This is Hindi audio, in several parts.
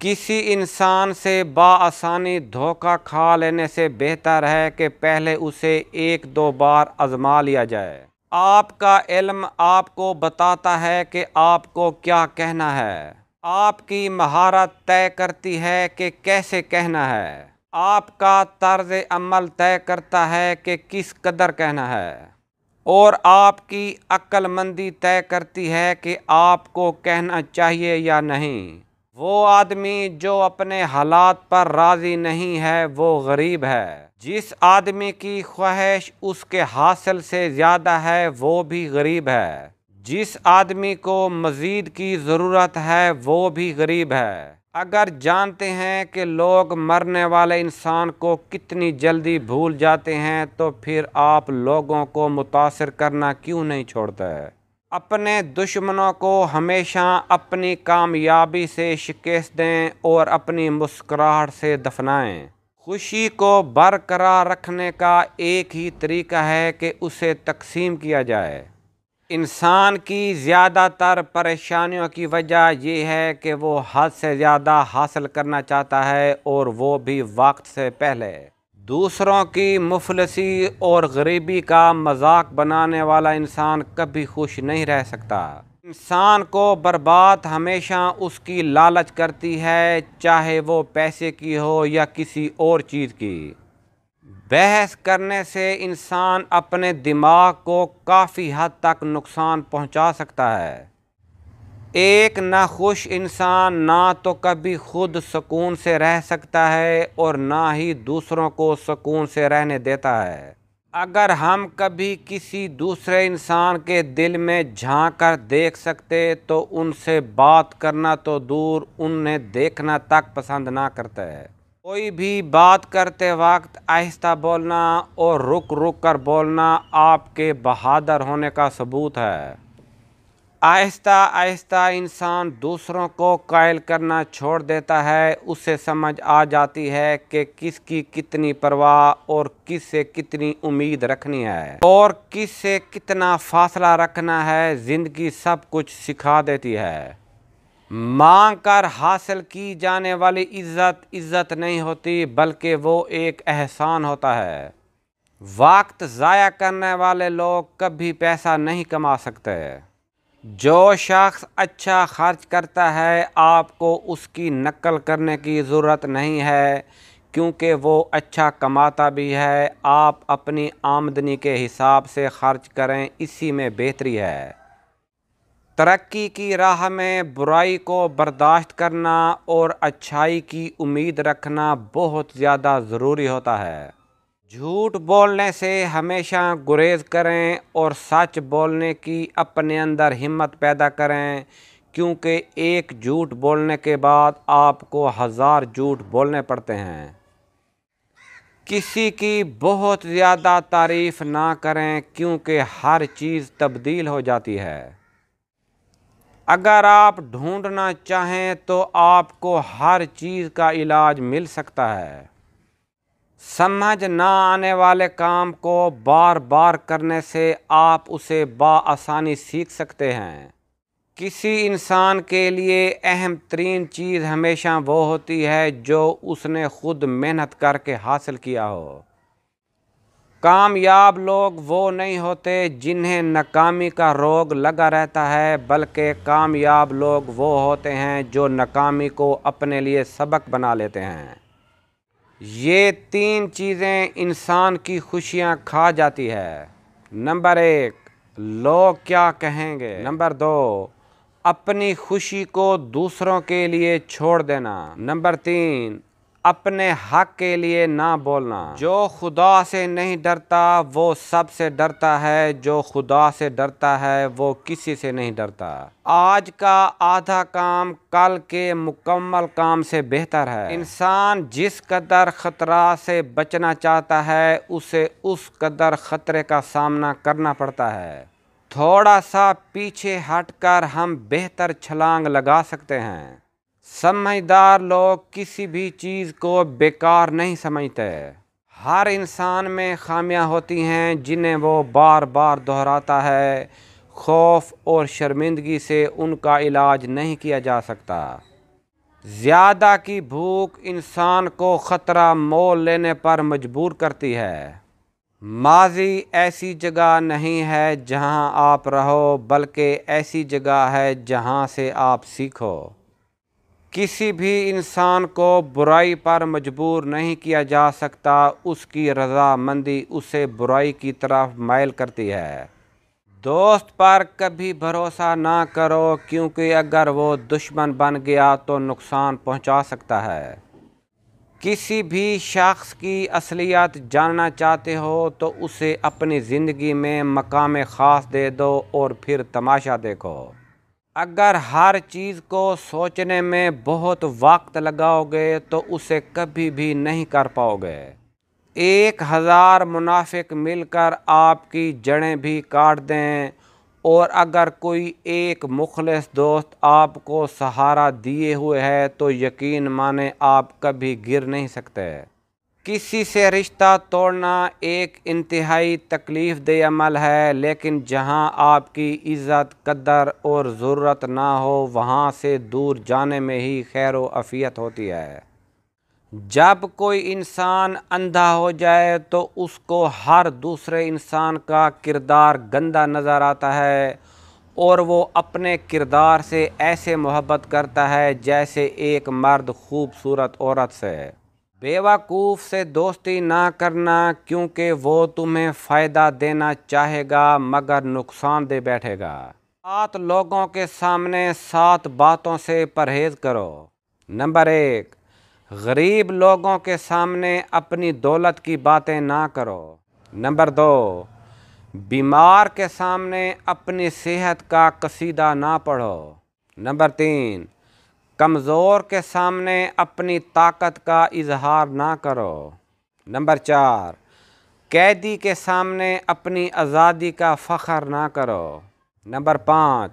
किसी इंसान से बासानी धोखा खा लेने से बेहतर है कि पहले उसे एक दो बार आजमा लिया जाए। आपका इल्म आपको बताता है कि आपको क्या कहना है। आपकी महारत तय करती है कि कैसे कहना है। आपका तर्ज अमल तय करता है कि किस कदर कहना है। और आपकी अक्लमंदी तय करती है कि आपको कहना चाहिए या नहीं। वो आदमी जो अपने हालात पर राज़ी नहीं है, वो गरीब है। जिस आदमी की ख्वाहिश उसके हासिल से ज़्यादा है, वो भी गरीब है। जिस आदमी को मज़ीद की ज़रूरत है, वो भी गरीब है। अगर जानते हैं कि लोग मरने वाले इंसान को कितनी जल्दी भूल जाते हैं तो फिर आप लोगों को मुतासर करना क्यों नहीं छोड़ते? अपने दुश्मनों को हमेशा अपनी कामयाबी से शिकस्त दें और अपनी मुस्कुराहट से दफनाएँ। खुशी को बरकरार रखने का एक ही तरीका है कि उसे तकसीम किया जाए। इंसान की ज़्यादातर परेशानियों की वजह यह है कि वो हद से ज़्यादा हासिल करना चाहता है और वो भी वक्त से पहले। दूसरों की मुफलसी और गरीबी का मज़ाक बनाने वाला इंसान कभी खुश नहीं रह सकता। इंसान को बर्बाद हमेशा उसकी लालच करती है, चाहे वो पैसे की हो या किसी और चीज़ की। बहस करने से इंसान अपने दिमाग को काफ़ी हद तक नुकसान पहुँचा सकता है। एक नाखुश इंसान ना तो कभी खुद सुकून से रह सकता है और ना ही दूसरों को सुकून से रहने देता है। अगर हम कभी किसी दूसरे इंसान के दिल में झाँक कर देख सकते तो उनसे बात करना तो दूर उन्हें देखना तक पसंद ना करते हैं। कोई भी बात करते वक्त आहिस्ता बोलना और रुक रुक कर बोलना आपके बहादुर होने का सबूत है। आहिस्ता आहिस्ता इंसान दूसरों को कायल करना छोड़ देता है। उसे समझ आ जाती है कि किसकी कितनी परवाह और किस से कितनी उम्मीद रखनी है। और किस से कितना फासला रखना है, ज़िंदगी सब कुछ सिखा देती है। मांग कर हासिल की जाने वाली इज़्ज़त इज़्ज़त नहीं होती, बल्कि वो एक एहसान होता है। वक्त ज़ाया करने वाले लोग कभी पैसा नहीं कमा सकते। जो शख्स अच्छा खर्च करता है, आपको उसकी नकल करने की ज़रूरत नहीं है, क्योंकि वो अच्छा कमाता भी है। आप अपनी आमदनी के हिसाब से खर्च करें, इसी में बेहतरी है। तरक्की की राह में बुराई को बर्दाश्त करना और अच्छाई की उम्मीद रखना बहुत ज़्यादा ज़रूरी होता है। झूठ बोलने से हमेशा गुरेज करें और सच बोलने की अपने अंदर हिम्मत पैदा करें, क्योंकि एक झूठ बोलने के बाद आपको हज़ार झूठ बोलने पड़ते हैं। किसी की बहुत ज़्यादा तारीफ़ ना करें, क्योंकि हर चीज़ तब्दील हो जाती है। अगर आप ढूंढना चाहें तो आपको हर चीज़ का इलाज मिल सकता है। समझ ना आने वाले काम को बार बार करने से आप उसे बासानी सीख सकते हैं। किसी इंसान के लिए अहम तरीन चीज़ हमेशा वो होती है जो उसने खुद मेहनत करके हासिल किया हो। कामयाब लोग वो नहीं होते जिन्हें नाकामी का रोग लगा रहता है, बल्कि कामयाब लोग वो होते हैं जो नाकामी को अपने लिए सबक बना लेते हैं। ये तीन चीज़ें इंसान की खुशियाँ खा जाती है। नंबर एक, लोग क्या कहेंगे? नंबर दो, अपनी खुशी को दूसरों के लिए छोड़ देना। नंबर तीन अपने हक के लिए ना बोलना। जो खुदा से नहीं डरता, वो सबसे डरता है। जो खुदा से डरता है, वो किसी से नहीं डरता। आज का आधा काम कल के मुकम्मल काम से बेहतर है। इंसान जिस कदर ख़तरा से बचना चाहता है, उसे उस कदर ख़तरे का सामना करना पड़ता है। थोड़ा सा पीछे हटकर हम बेहतर छलांग लगा सकते हैं। समझदार लोग किसी भी चीज़ को बेकार नहीं समझते। हर इंसान में खामियाँ होती हैं, जिन्हें वो बार बार दोहराता है। खौफ और शर्मिंदगी से उनका इलाज नहीं किया जा सकता। ज़्यादा की भूख इंसान को ख़तरा मोल लेने पर मजबूर करती है। माजी ऐसी जगह नहीं है जहाँ आप रहो, बल्कि ऐसी जगह है जहाँ से आप सीखो। किसी भी इंसान को बुराई पर मजबूर नहीं किया जा सकता, उसकी रजामंदी उसे बुराई की तरफ़ माइल करती है। दोस्त पर कभी भरोसा ना करो, क्योंकि अगर वो दुश्मन बन गया तो नुकसान पहुँचा सकता है। किसी भी शख्स की असलियत जानना चाहते हो तो उसे अपनी ज़िंदगी में मकाम ख़ास दे दो और फिर तमाशा देखो। अगर हर चीज़ को सोचने में बहुत वक्त लगाओगे तो उसे कभी भी नहीं कर पाओगे। एक हज़ार मुनाफिक मिलकर आपकी जड़ें भी काट दें, और अगर कोई एक मुखलिस दोस्त आपको सहारा दिए हुए है तो यकीन माने आप कभी गिर नहीं सकते। किसी से रिश्ता तोड़ना एक इंतहाई तकलीफ़ दे अमल है, लेकिन जहाँ आपकी इज़्ज़त, कदर और ज़रूरत ना हो, वहाँ से दूर जाने में ही खैर अफ़ियत होती है। जब कोई इंसान अंधा हो जाए तो उसको हर दूसरे इंसान का किरदार गंदा नज़र आता है और वो अपने किरदार से ऐसे मोहब्बत करता है जैसे एक मर्द खूबसूरत औरत से। बेवकूफ़ से दोस्ती ना करना, क्योंकि वो तुम्हें फ़ायदा देना चाहेगा, मगर नुकसान दे बैठेगा। सात लोगों के सामने सात बातों से परहेज़ करो। नंबर एक, गरीब लोगों के सामने अपनी दौलत की बातें ना करो। नंबर दो, बीमार के सामने अपनी सेहत का कसीदा ना पढ़ो। नंबर तीन कमज़ोर के सामने अपनी ताकत का इजहार ना करो। नंबर चार, कैदी के सामने अपनी आज़ादी का फ़ख्र ना करो। नंबर पाँच,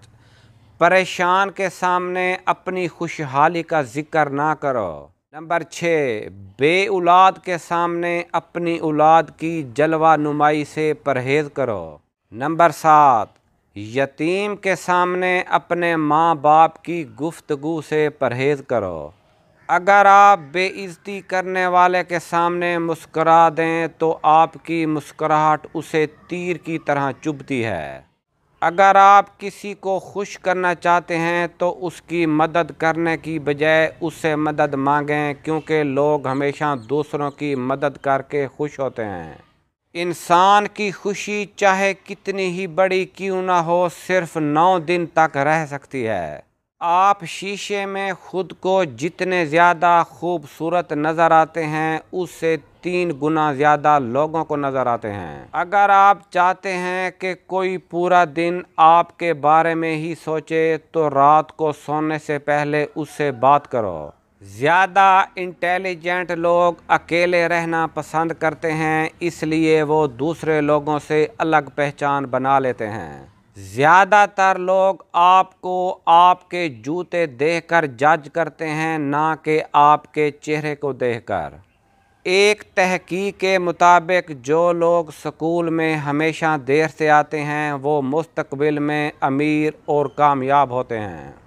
परेशान के सामने अपनी खुशहाली का ज़िक्र ना करो। नंबर छः बे औलाद के सामने अपनी औलाद की जलवा नुमाई से परहेज़ करो। नंबर सात यतीम के सामने अपने माँ बाप की गुफ्तगु से परहेज़ करो। अगर आप बेइज्जती करने वाले के सामने मुस्करा दें तो आपकी मुस्कराहट उसे तीर की तरह चुभती है। अगर आप किसी को खुश करना चाहते हैं तो उसकी मदद करने की बजाय उससे मदद मांगें, क्योंकि लोग हमेशा दूसरों की मदद करके खुश होते हैं। इंसान की खुशी चाहे कितनी ही बड़ी क्यों ना हो, सिर्फ़ नौ दिन तक रह सकती है। आप शीशे में खुद को जितने ज़्यादा खूबसूरत नज़र आते हैं, उससे तीन गुना ज़्यादा लोगों को नज़र आते हैं। अगर आप चाहते हैं कि कोई पूरा दिन आपके बारे में ही सोचे तो रात को सोने से पहले उससे बात करो। ज़्यादा इंटेलिजेंट लोग अकेले रहना पसंद करते हैं, इसलिए वो दूसरे लोगों से अलग पहचान बना लेते हैं। ज़्यादातर लोग आपको आपके जूते देखकर जज करते हैं, ना कि आपके चेहरे को देखकर। एक तहकीक के मुताबिक, जो लोग स्कूल में हमेशा देर से आते हैं, वो मुस्तकबिल में अमीर और कामयाब होते हैं।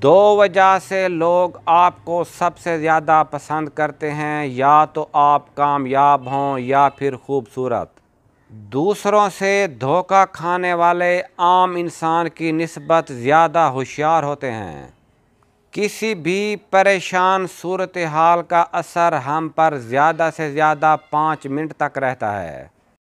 दो वजह से लोग आपको सबसे ज़्यादा पसंद करते हैं, या तो आप कामयाब हों या फिर खूबसूरत। दूसरों से धोखा खाने वाले आम इंसान की नस्बत ज़्यादा होशियार होते हैं। किसी भी परेशान सूरत हाल का असर हम पर ज़्यादा से ज़्यादा पाँच मिनट तक रहता है।